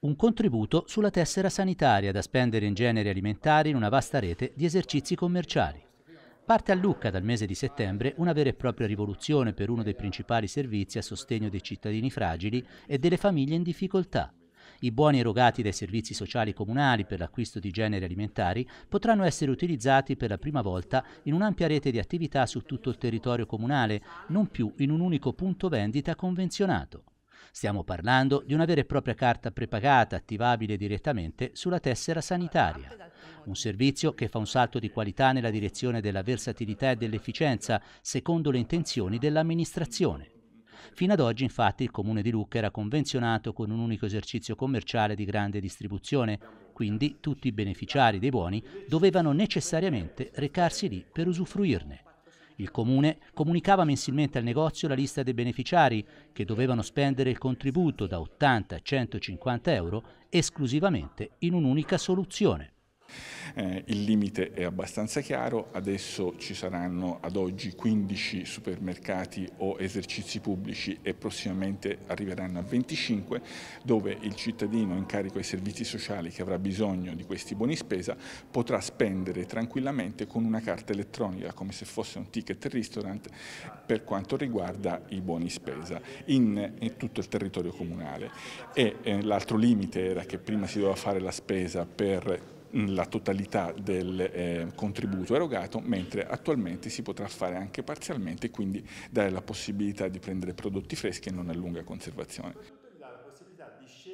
Un contributo sulla tessera sanitaria da spendere in generi alimentari in una vasta rete di esercizi commerciali. Parte a Lucca dal mese di settembre una vera e propria rivoluzione per uno dei principali servizi a sostegno dei cittadini fragili e delle famiglie in difficoltà. I buoni erogati dai servizi sociali comunali per l'acquisto di generi alimentari potranno essere utilizzati per la prima volta in un'ampia rete di attività su tutto il territorio comunale, non più in un unico punto vendita convenzionato. Stiamo parlando di una vera e propria carta prepagata attivabile direttamente sulla tessera sanitaria. Un servizio che fa un salto di qualità nella direzione della versatilità e dell'efficienza, secondo le intenzioni dell'amministrazione. Fino ad oggi infatti il comune di Lucca era convenzionato con un unico esercizio commerciale di grande distribuzione, quindi tutti i beneficiari dei buoni dovevano necessariamente recarsi lì per usufruirne. Il comune comunicava mensilmente al negozio la lista dei beneficiari che dovevano spendere il contributo da 80 a 150 euro esclusivamente in un'unica soluzione. Eh, il limite è abbastanza chiaro, adesso ci saranno ad oggi 15 supermercati o esercizi pubblici e prossimamente arriveranno a 25 dove il cittadino in carico ai servizi sociali che avrà bisogno di questi buoni spesa potrà spendere tranquillamente con una carta elettronica come se fosse un ticket ristorant per quanto riguarda i buoni spesa in, in tutto il territorio comunale. E eh, l'altro limite era che prima si doveva fare la spesa per la totalità del eh, contributo erogato, mentre attualmente si potrà fare anche parzialmente e quindi dare la possibilità di prendere prodotti freschi e non a lunga conservazione.